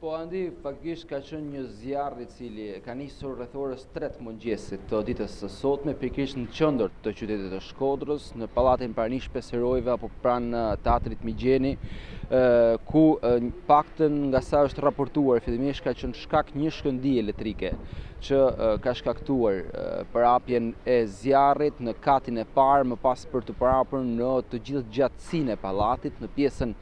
Po Andi, faktikisht ka qenë një zjarr i cili ka nisur rreth orës 3 të mëngjesit të ditës së sotme, pikërisht në qendër të qytetit të Shkodrës, në pallatin pranë ish Pesë Heronjve apo pranë teatrit Migjeni, ku paktën nga sa është raportuar fillimisht ka qenë shkak një shkëndijë elektrike që ka shkaktuar përhapjen e zjarrit në katin e parë, më pas për t'u përhapur në të gjithë gjatë lartësinë e pallatit në pjesën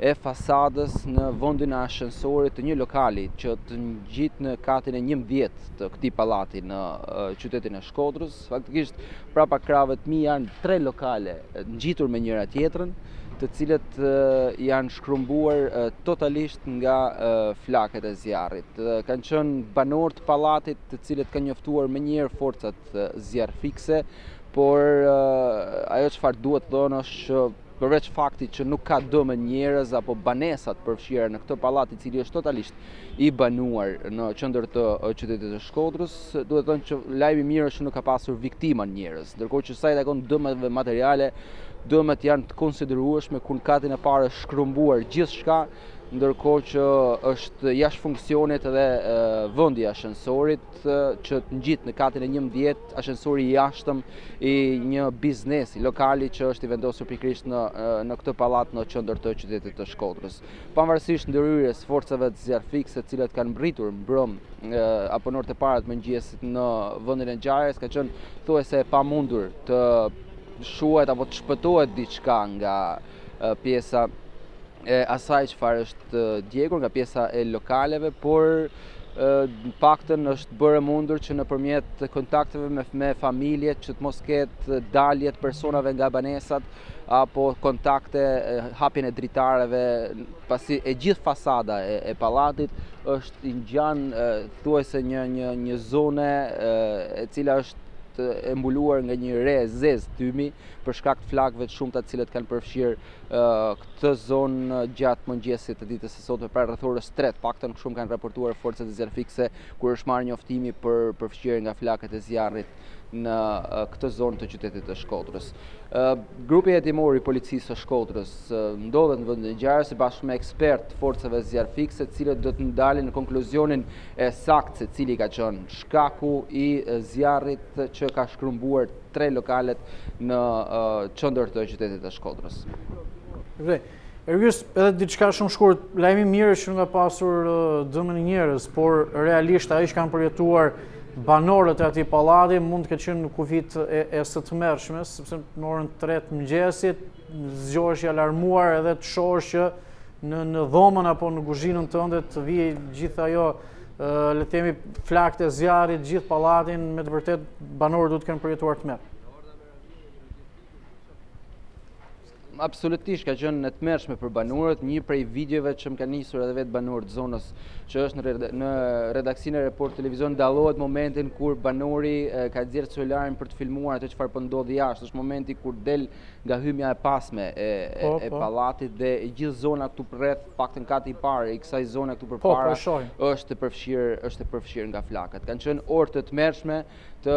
e fasadës në vendin e ashensorit të një lokali që të ngjit në katin e njëmbëdhjetë të këtij pallati në qytetin e Shkodrës. Faktikisht, prapa krahëve të mi janë tre lokale ngjitur me njëra-tjetrën, të cilat janë shkrumbuar totalisht nga flakët e zjarrit. Kanë qenë banorë të pallatit të cilët kanë njoftuar menjëherë forcat zjarrfikëse, por ajo çfarë duhet thënë është përveç faktit që nuk ka dëme në njerëz apo banesa të përfshira në këtë pallat i cili është totalisht i banuar në qendër të qytetit të Shkodrës, duhet thënë që lajmi i mirë është që nuk ka pasur viktima në njerëz. Ndërkohë që sa i takon dëmeve materiale, dëmet janë të konsiderueshme ku në katin e parë është shkrumbuar gjithçka, ndërkohë që është jashtë funksionit edhe vendi i ashensorit. që të ngjit në katin e 11, ashensori i jashtëm i një biznesi lokali që është i vendosur pikërisht në, në këtë pallat në qendër të qytetit të Shkodrës. Pavarësisht ndërhyrjes së forcave të zjarrfikëses të cilët kanë mbërritur mbrëm apo në orët e para të mëngjesit në vendin e ngjarjes, ka qenë thuajse e pamundur të shuhet apo të shpëtohet diçka nga pjesa e asaj çfarë është djegur nga pjesa e lokaleve, por të paktën është bërë e mundur që nëpërmjet kontakteve me, me familjet që të mos ketë dalje të personave nga banesat apo kontakte hapjen e dritareve pasi e gjithë fasada e, e pallatit është i ngjan thuajse një një një zone e cila është e mbuluar nga një re e zezë tymi për shkak të flakëve të shumta të cilat kanë përfshirë këtë zonë gjatë mëngjesit të ditës së sotme pra rreth orës 3 të paktën kështu kanë raportuar forcat zjarrfikëse kur është marrë njoftimi për përfshirjen nga flakët e zjarrit në këtë zonë të qytetit të Shkodrës. Grupi hetimor i policisë së Shkodrës ndodhet në vendin e ngjarjes së bashkë me ekspertë të forcave zjarrfikëse, të cilët do të dalin në konkluzionin e saktë se cili ka qenë shkaku i zjarrit që ka shkrumbuar tre lokalet në qendër të qytetit të Shkodrës. Dhe, Ergjus, edhe diçka shumë shkurt, lajmi i mirë është që nuk ka pasur dëme në njerëz, por realisht ajo që kanë përjetuar banorët e atij pallati mund të ketë qenë në kufijtë e së tmerrshmes, sepse në orën tre të mëngjesit, zgjohesh i alarmuar edhe të shohësh që në në dhomën apo në kuzhinën tënde të vijë gjithë ajo le të themi flakët e zjarrit gjithë pallatin me të vërtet banorët duhet të kenë përjetuar tmerr. Absolutisht ka qenë e tmerrshme për banorët, një prej videove që më kanë nisur edhe vetë banorët të zonës që është në në redaksinë e Report Televizion dallohet momenti kur banori ka nxjerrë celularin për të filmuar atë çfarë po ndodh jashtë, është momenti kur del nga hyrja e pasme e pallatit dhe gjithë zona këtu përreth, paktën kati i parë i kësaj zona këtu, po, po, përpara, është e përfshirë, është e përfshirë nga flakët. Kanë qenë orë të tmerrshme të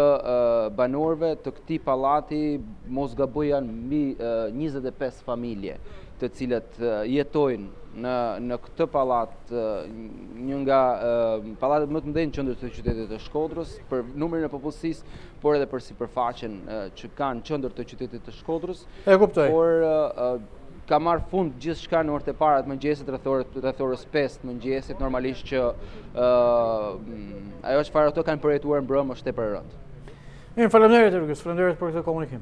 banorëve të këtij pallati, mos gaboj janë mbi 25 familje të cilat jetojnë në, në këtë pallat, një nga pallatet më të mëdhenj në qendër të qytetit të Shkodrës, për numrin e popullsisë, por edhe për sipërfaqen që ka në qendër të qytetit të Shkodrës. E kuptoj. Por ka marrë fund gjithçka në orët e para të mëngjesit, rreth orës 5 të mëngjesit, normalisht që ajo çfarë ato kanë përjetuar mbrëmë është tepër e rëndë. Mirë, faleminderit, Rëgjës, faleminderit për këtë komunikim.